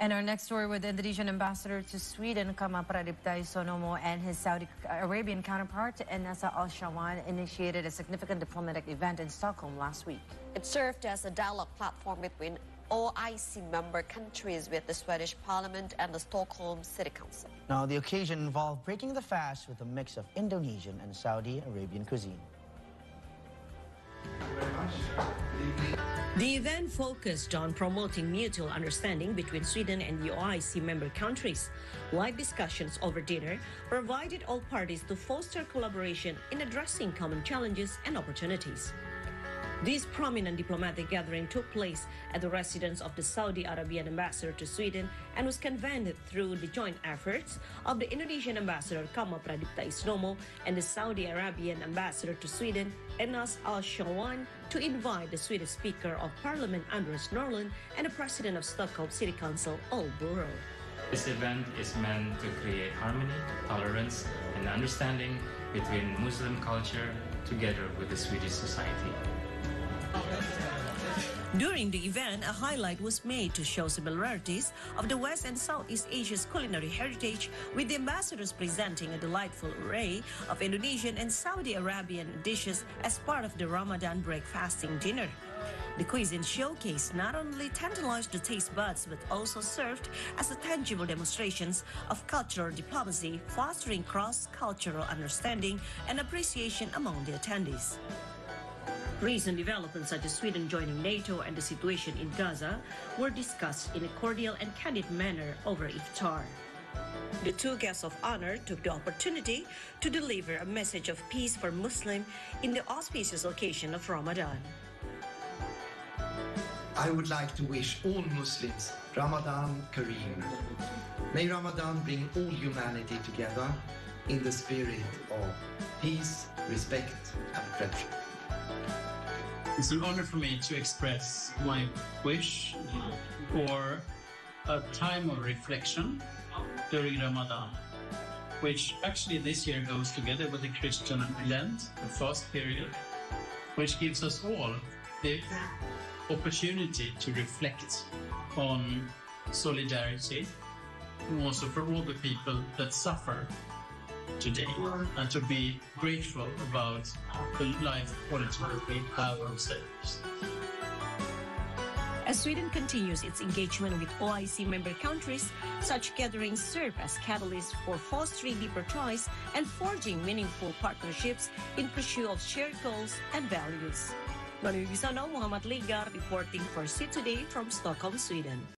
And our next story with the Indonesian ambassador to Sweden, Kama Pradipta Isnomo, and his Saudi Arabian counterpart, Enas Al Shawan, initiated a significant diplomatic event in Stockholm last week. It served as a dialogue platform between OIC member countries with the Swedish Parliament and the Stockholm City Council. Now, the occasion involved breaking the fast with a mix of Indonesian and Saudi Arabian cuisine. The event focused on promoting mutual understanding between Sweden and the OIC member countries. Live discussions over dinner provided all parties to foster collaboration in addressing common challenges and opportunities. This prominent diplomatic gathering took place at the residence of the Saudi Arabian ambassador to Sweden and was convened through the joint efforts of the Indonesian ambassador Kama Pradipta Isnomo and the Saudi Arabian ambassador to Sweden, Enas Al-Shawan, to invite the Swedish Speaker of Parliament Andreas Norlén and the President of Stockholm City Council, Olle Burell. This event is meant to create harmony, tolerance, and understanding between Muslim culture together with the Swedish society. During the event, a highlight was made to show similarities of the West and Southeast Asia's culinary heritage, with the ambassadors presenting a delightful array of Indonesian and Saudi Arabian dishes as part of the Ramadan breakfasting dinner. The cuisine showcase not only tantalized the taste buds but also served as a tangible demonstrations of cultural diplomacy, fostering cross-cultural understanding and appreciation among the attendees. Recent developments such as Sweden joining NATO and the situation in Gaza were discussed in a cordial and candid manner over iftar. The two guests of honor took the opportunity to deliver a message of peace for Muslims in the auspicious occasion of Ramadan. I would like to wish all Muslims Ramadan Kareem. May Ramadan bring all humanity together in the spirit of peace, respect, and friendship. It's an honor for me to express my wish for a time of reflection during Ramadan, which actually this year goes together with the Christian Lent, the fast period, which gives us all the opportunity to reflect on solidarity, and also for all the people that suffer today and to be grateful about the life quality that we have ourselves. As Sweden continues its engagement with OIC member countries, such gatherings serve as catalysts for fostering deeper ties and forging meaningful partnerships in pursuit of shared goals and values. Manu Muhammad Ligar reporting for SEAToday from Stockholm, Sweden.